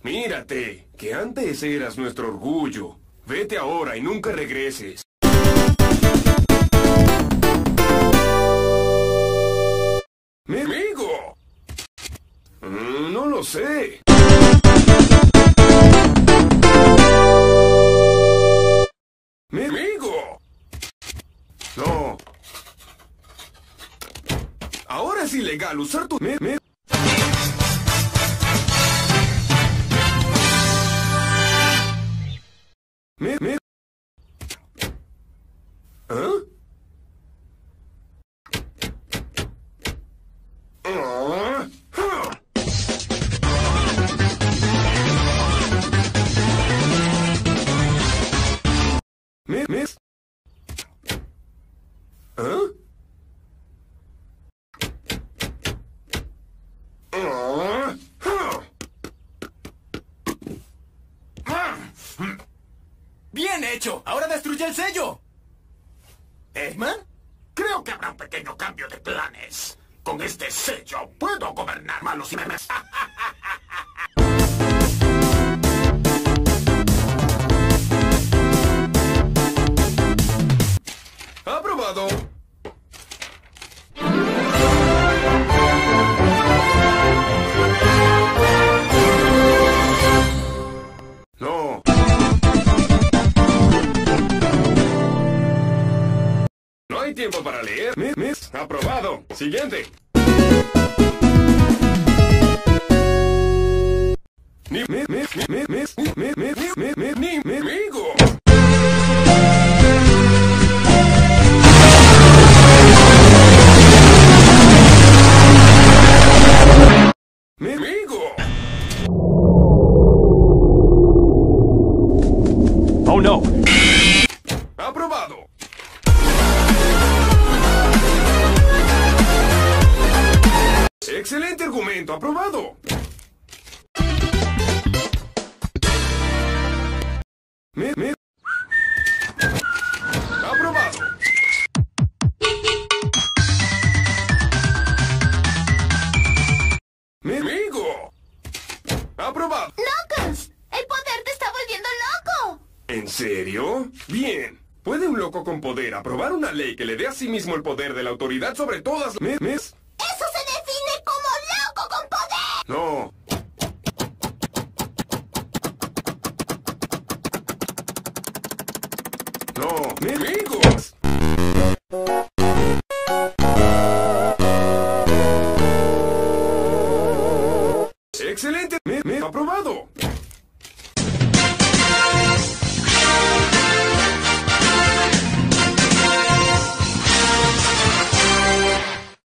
Acuérdate que antes eras nuestro orgullo. Vete ahora y nunca regreses. ¿Mi amigo? Mm, no lo sé. ¡Mi amigo! No. Ahora es ilegal usar tu... ¡Bien hecho! ¡Ahora destruye el sello! ¿Eggman? Creo que habrá un pequeño cambio de planes. Con este sello puedo gobernar malos y memes. Tiempo para leer. Mis, mis. Aprobado. Siguiente. Ni, mi, mi, mi, mi, mi, mi, mi, mi, mi, mi, mi, amigo. Mi amigo. Oh no! Excelente argumento, aprobado. Me, me. Aprobado. Mi amigo. Aprobado. ¡Knuckles! ¡El poder te está volviendo loco! ¿En serio? Bien. ¿Puede un loco con poder aprobar una ley que le dé a sí mismo el poder de la autoridad sobre todas las... No. No, mi amigos. Excelente. Me, me, aprobado.